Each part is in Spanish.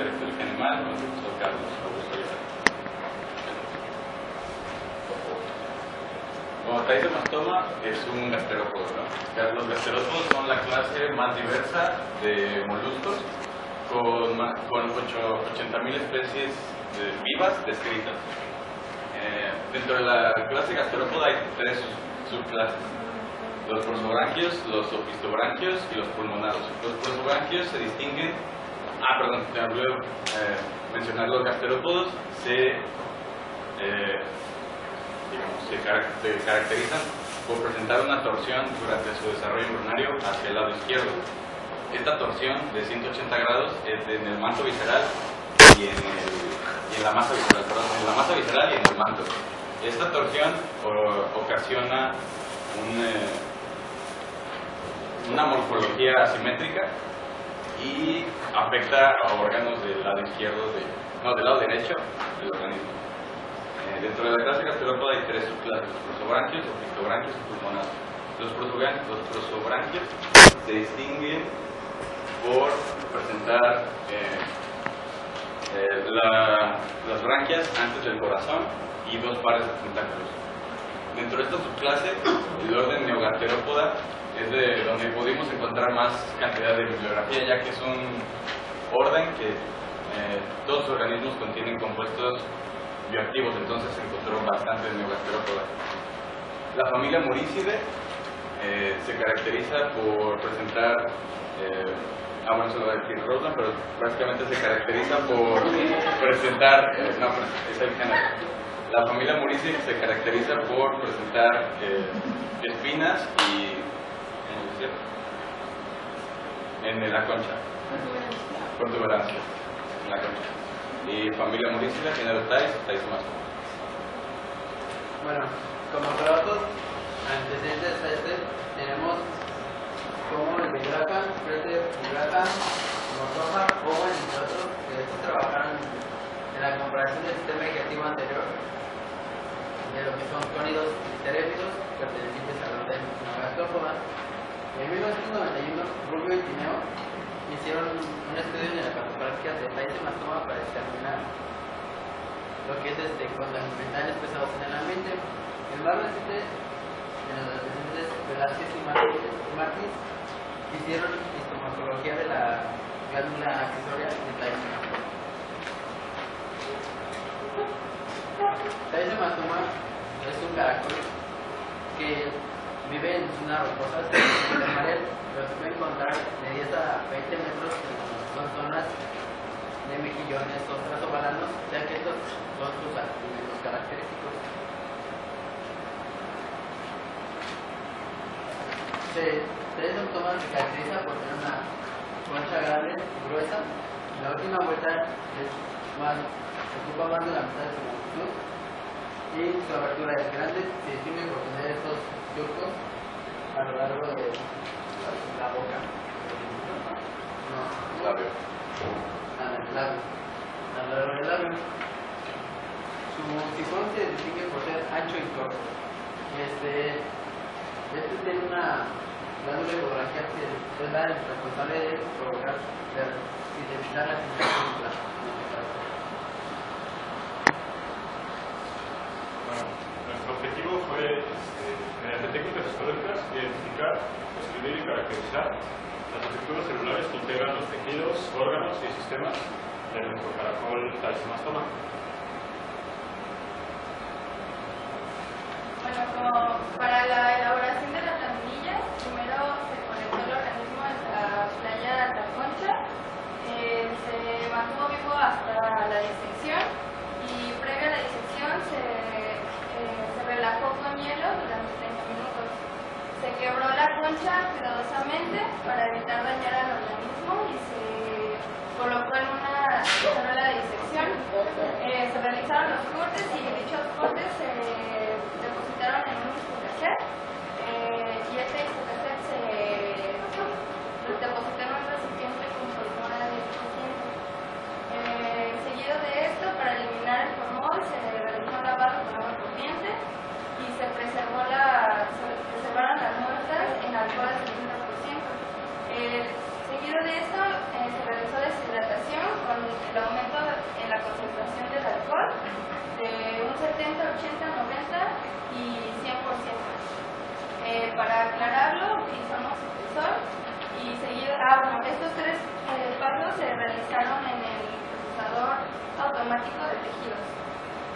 Interés del Animal con el profesor Carlos Augusto Como Mastoma es un gasterópodo. Los gasterópodos son la clase más diversa de moluscos con, con 80.000 especies vivas descritas. Eh, dentro de la clase gasterópoda hay tres subclases. Los prosobranquios, los opistobranquios y los pulmonados. Los prosobranquios se distinguen... Ah, perdón, olvidé eh, mencionar los gasterópodos. Se eh, se, caracterizan por presentar una torsión durante su desarrollo embrionario hacia el lado izquierdo. Esta torsión de 180 grados es en el manto visceral y en, la masa visceral, en la masa visceral y en el manto. Esta torsión ocasiona eh, una morfología asimétrica y afecta a órganos del lado izquierdo, de, no, del lado derecho del organismo. Eh, dentro de la clase gasterópoda hay tres subclases, prosobranquios, opistobranquios y pulmonados. Los prosobranquios, se distinguen por presentar eh, eh, las branquias antes del corazón y dos pares de tentáculos. Dentro de esta subclase, el orden neogasterópoda es de donde pudimos encontrar más cantidad de bibliografía, ya que es un orden que todos los organismos contienen compuestos bioactivos, entonces se encontró bastante neogasterópoda. La familia Muricide eh, se caracteriza por presentar, eh, ah bueno, decir Rosa, pero básicamente se caracteriza por presentar, eh, no, es el género. La familia Muricide se caracteriza por presentar eh, espinas y, en la concha, protuberancia en la concha y familia murística, género Tais, Tais más. Bueno, como trabajo antecedentes a este, tenemos como el de Graham, Frederick Graham, Motoja, Owen y otros que estos trabajaron en la comparación del sistema digestivo anterior de lo que son cónidos teréfilos pertenecientes a la orden gastópoda. En 1991, Rubio y Tineo hicieron un estudio en la cartografía de país de Mastoma para determinar lo que es este, con los metales pesados en el ambiente. El más reciente, en los adolescentes Velázquez y Martins, hicieron histomorfología de la glándula accesoria de de de Mastoma es un caracol que vive en zonas rocosas de pero se puede encontrar de 10 a 20 metros son zonas de mejillones o trazobalanos, ya que estos son sus alimentos característicos. Se, tres síntomas se caracteriza por tener una concha grande, gruesa, la última vuelta es más, ocupa más de la mitad de su longitud y su abertura es grande, se distingue por tener estos surcos a lo largo de la boca. No. Labio. Ah, el labio. Alrededor del labio. Su sifón se distingue por ser ancho y corto. Este, este tiene una glándula hemorragia que es la responsable de provocar, de sintetizar la sensación Bueno, nuestro objetivo fue, este, mediante técnicas históricas, identificar describir y caracterizar las estructuras celulares que integran los tejidos, órganos y sistemas de nuestro caracol talismastoma. Bueno, como para la elaboración de las laminillas, primero se conectó el organismo en la playa de Alta Concha, eh, se mantuvo vivo hasta la disección y previa a la disección se, eh, se relajó con hielo durante 30 minutos. Se quebró la concha cuidadosamente para evitar dañar al organismo y se colocó en una zona de disección. Eh, se realizaron los cortes y dichos cortes se depositaron en un espucaset eh, y este espucaset se depositó en un recipiente con formol de paciente. Eh, seguido de esto, para eliminar el formol, se realizó un lavado con agua corriente y se preservó la, se preservaron las muestras en alcohol del 30%. Eh, seguido de esto, eh, se realizaron en el procesador automático de tejidos.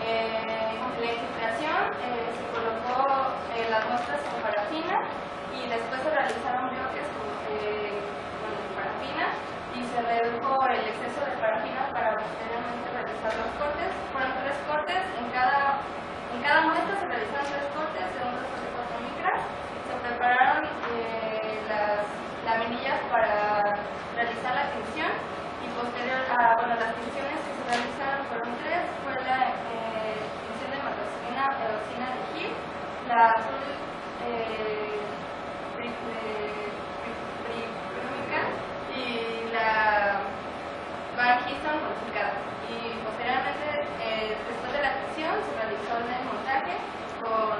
Eh, la infiltración eh, se colocó eh, las muestras en parafina y después se realizaron bloques con, eh, con parafina y se redujo el exceso de parafina para posteriormente realizar los cortes. Fueron tres cortes, en cada, en cada muestra se realizaron tres cortes de 1 de 4 micras. Se prepararon las laminillas para realizar la tinción y posterior a bueno, las tinciones que se realizaron fue la eh, de matosina, de Gil, la azul eh, pri- eh, pri- pri- primímica y la Van Houston modificada. Y posteriormente, eh, después de la tinción, se realizó el montaje con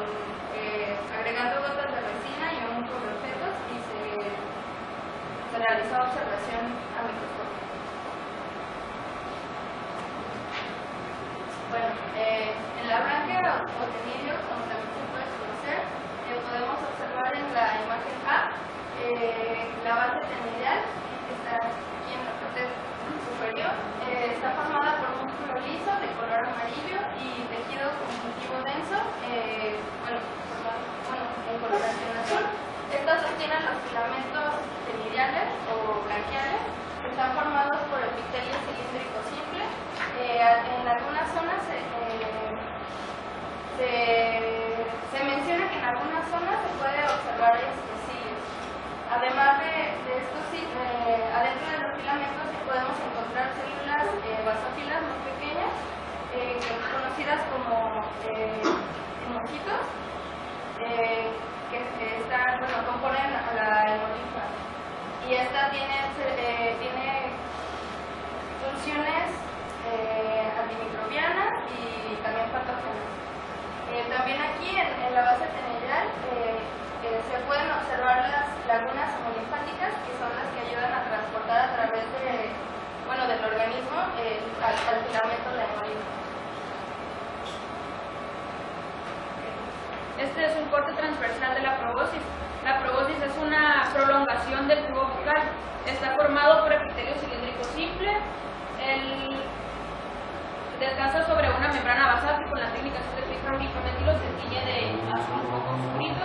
eh, agregando gotas de resina y un objetos y se, se realizó observación a microscopio. Bueno, eh, en la branquia o o tenidio, como también se puede conocer, eh, podemos observar en la imagen A eh, la base tenidial, que está aquí en la parte superior, eh, está formada por músculo liso de color amarillo y tejido conjuntivo denso, eh, bueno, formado- bueno, en coloración azul. Estos sostienen los filamentos tenidiales o branquiales, que están formados por epitelio cilíndrico simple. Eh, en algunas zonas se, eh, se, se menciona que en algunas zonas se puede observar estecillos. Además de, de estos, sí, eh, adentro de los filamentos sí podemos encontrar células eh, basófilas muy pequeñas, eh, conocidas como eh, hemocitos, eh, que, están, bueno, componen a la hemolinfa. Y esta tiene, tiene funciones antimicrobianas y también patógenas. Eh, también aquí en, en la base tenidial eh, eh, se pueden observar las lagunas hemolinfáticas, que son las que ayudan a transportar a través de, bueno, del organismo eh, al, al filamento la hemolinfa. Este es un corte transversal de la probosis. La probosis es una prolongación del tubo bucal. Está formado por epitelio cilíndrico simple. El descansa sobre una membrana basal con la técnica de trifluorometilo se tiñe de azul un poco oscurito.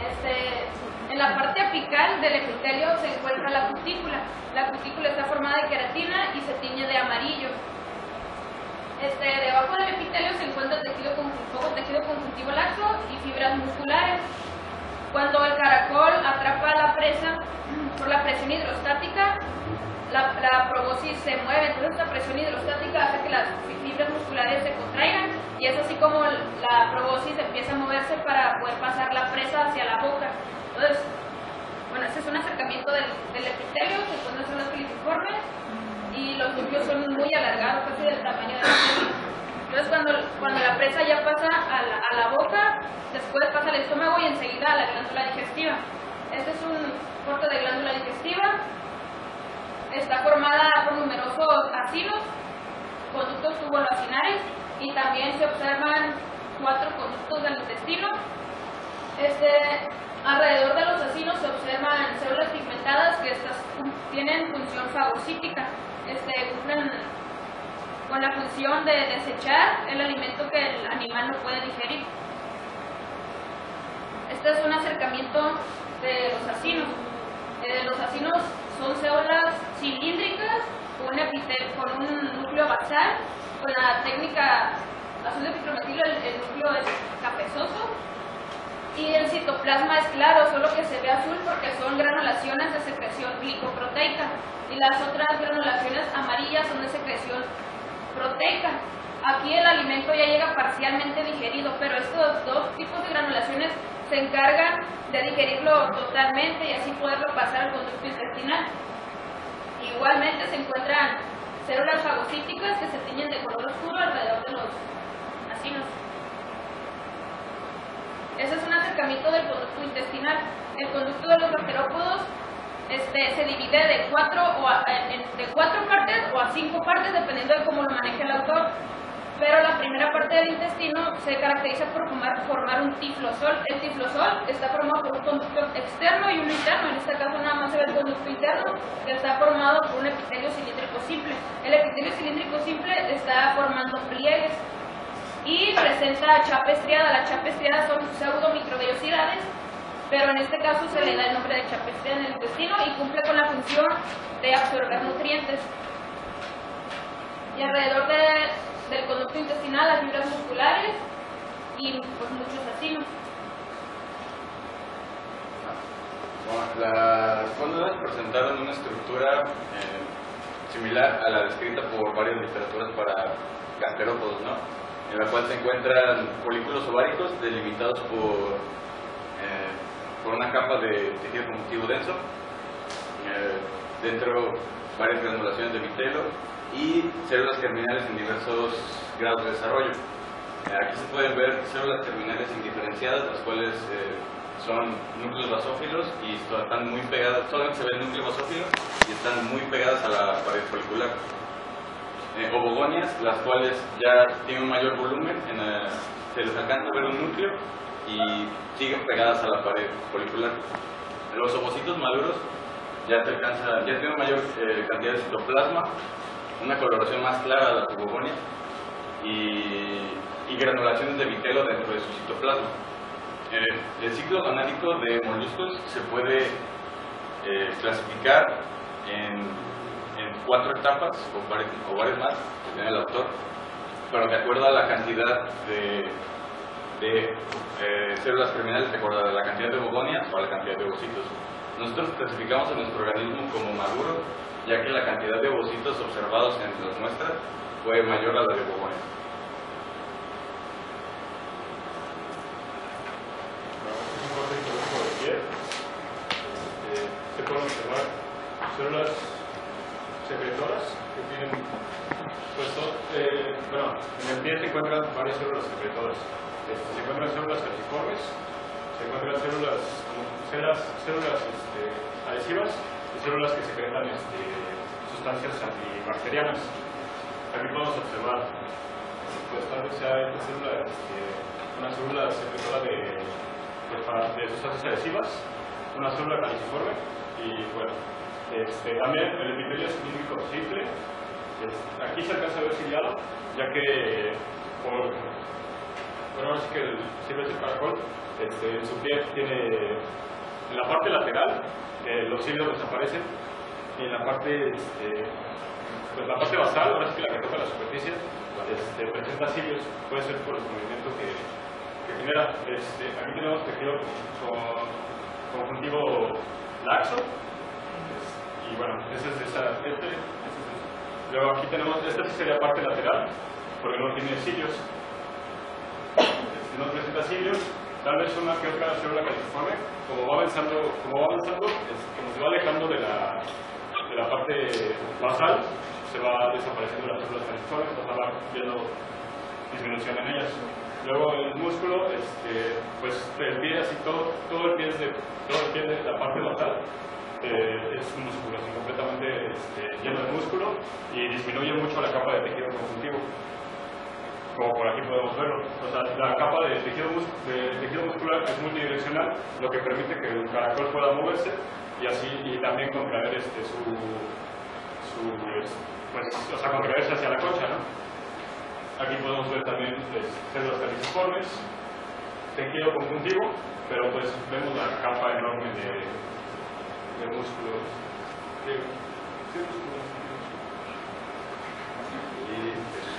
Este, en la parte apical del epitelio se encuentra la cutícula. La cutícula está formada de queratina y se tiñe de amarillo. Este, debajo del epitelio se encuentra tejido, conjuntivo, tejido conjuntivo laxo y fibras musculares. Cuando el caracol atrapa a la presa por la presión hidrostática, la, la se mueve. Entonces, esta presión hidrostática hace que las fibras musculares se contraigan y es así como la probosis empieza a moverse para poder pasar la presa hacia la boca. Entonces, bueno, este es un acercamiento del, del epitelio, se encuentran son las filiformes y los núcleos son muy alargados, casi del tamaño de la célula. Entonces, cuando, cuando la presa ya pasa a la, a la boca, después pasa al estómago y enseguida a la glándula digestiva. Este es un corte de glándula digestiva. Está formada por numerosos acinos, conductos tubuloacinares y también se observan cuatro conductos del intestino. Este, alrededor de los acinos se observan células pigmentadas que tienen función fagocítica, este, cumplen con la función de desechar el alimento que el animal no puede digerir. Este es un acercamiento de los acinos. Eh, los acinos son células cilíndricas con un, con un núcleo basal, con la técnica azul de picrometilo el, núcleo es cafezoso y el citoplasma es claro, solo que se ve azul porque son granulaciones de secreción glicoproteica y las otras granulaciones amarillas son de secreción proteica. Aquí el alimento ya llega parcialmente digerido, pero estos dos tipos de granulaciones se encargan de digerirlo totalmente y así poderlo pasar al conducto intestinal. Igualmente se encuentran células fagocíticas que se tiñen de color oscuro alrededor de los acinos. Ese es un acercamiento del conducto intestinal. El conducto de los bacterópodos este, se divide de cuatro, o a- de cuatro partes o a cinco partes, dependiendo de cómo lo maneje el autor. pero la primera parte del intestino se caracteriza por formar, formar un tiflosol. El tiflosol está formado por un conducto externo y uno interno, en este caso nada más se ve el conducto interno, que está formado por un epitelio cilíndrico simple. El epitelio cilíndrico simple está formando pliegues y presenta chapa estriada. La chapa estriada son pseudomicrovellosidades, pero en este caso se le da el nombre de chapa estriada en el intestino y cumple con la función de absorber nutrientes. Y alrededor de del conducto intestinal, las fibras musculares y pues muchos acinos. las cóndulas presentaron una estructura eh, similar a la descrita por varias literaturas para gasterópodos, ¿no? en la cual se encuentran folículos ováricos delimitados por, eh, por una capa de tejido conjuntivo denso, eh, dentro varias granulaciones de vitelo y células terminales en diversos grados de desarrollo. Eh, aquí se pueden ver células terminales indiferenciadas, las cuales eh, son núcleos basófilos y están muy pegadas, solamente se ve el núcleo basófilo y están muy pegadas a la pared folicular. Eh, obogonias, las cuales ya tienen un mayor volumen, se les alcanza a ver un núcleo y siguen pegadas a la pared folicular. Los ovocitos maduros ya, se alcanza, ya tienen mayor cantidad de citoplasma una coloración más clara de la tubogonia y, granulaciones de vitelo dentro de su citoplasma. Eh, el ciclo ganádico de moluscos se puede eh, clasificar en, cuatro etapas o varias, más, que tiene el autor, pero de acuerdo a la cantidad de, eh, células terminales, de acuerdo a la cantidad de ovogonias o a la cantidad de ovocitos. Nosotros clasificamos a nuestro organismo como maduro ya que la cantidad de ovocitos observados en las muestras fue mayor a la de Bobones. Un corte histológico de piel. Este, se pueden observar células secretoras que tienen puesto, eh, bueno, en el pie se encuentran varias células secretoras. Este, se encuentran células calciformes, se encuentran células, células, células este, adhesivas células que secretan este, sustancias antibacterianas. Aquí podemos observar, pues tal vez sea esta célula, este, una célula secretora de, de, sustancias adhesivas, una célula caliciforme y bueno, este, también el epitelio cilíndrico simple. aquí se alcanza a ver ciliado, ya que por, bueno, así que el silvestre caracol este, en su piel tiene en la parte lateral los cilios desaparecen y en la parte, este, pues la parte basal, ahora sí que la que toca la superficie, este, presenta cilios, puede ser por el movimiento que, que genera. Este, aquí tenemos tejido con conjuntivo laxo, y bueno, ese es esa, este, es Luego aquí tenemos, esta sería parte lateral, porque no tiene cilios, este, no presenta cilios, tal vez una que otra célula calciforme, como va avanzando, como va avanzando como se va alejando de la, de la parte basal, se va desapareciendo las células calciformes, va viendo disminución en ellas. Luego el músculo, este, pues el pie, así todo, todo el pie de, todo el pie de la parte basal eh, es un músculo así completamente este, lleno de músculo y disminuye mucho la capa de tejido conjuntivo como por aquí podemos verlo. O sea, la capa de tejido, de tejido muscular es multidireccional, lo que permite que el caracol pueda moverse y así y también contraer este, su, su pues, o sea, contraerse hacia la concha, ¿no? Aquí podemos ver también pues, células caliciformes, tejido conjuntivo, pero pues vemos la capa enorme de, de músculos. ¿Qué, qué músculos? Y pues,